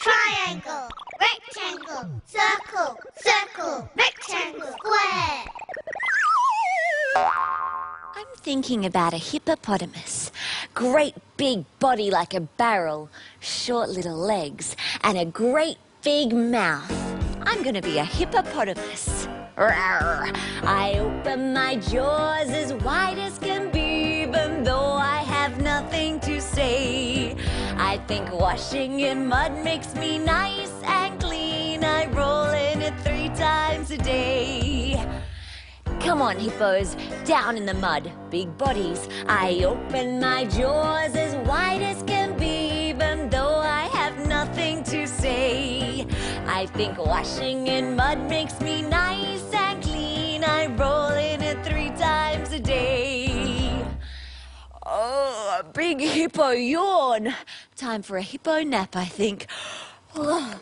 Triangle, rectangle, circle, circle, rectangle, square. I'm thinking about a hippopotamus. Great big body like a barrel, short little legs, and a great big mouth. I'm gonna be a hippopotamus. Rawr. I open my jaws as wide I think washing in mud makes me nice and clean. I roll in it three times a day. Come on, hippos, down in the mud, big bodies. I open my jaws as wide as can be, even though I have nothing to say. I think washing in mud makes me nice a big hippo yawn. Time for a hippo nap, I think. Oh.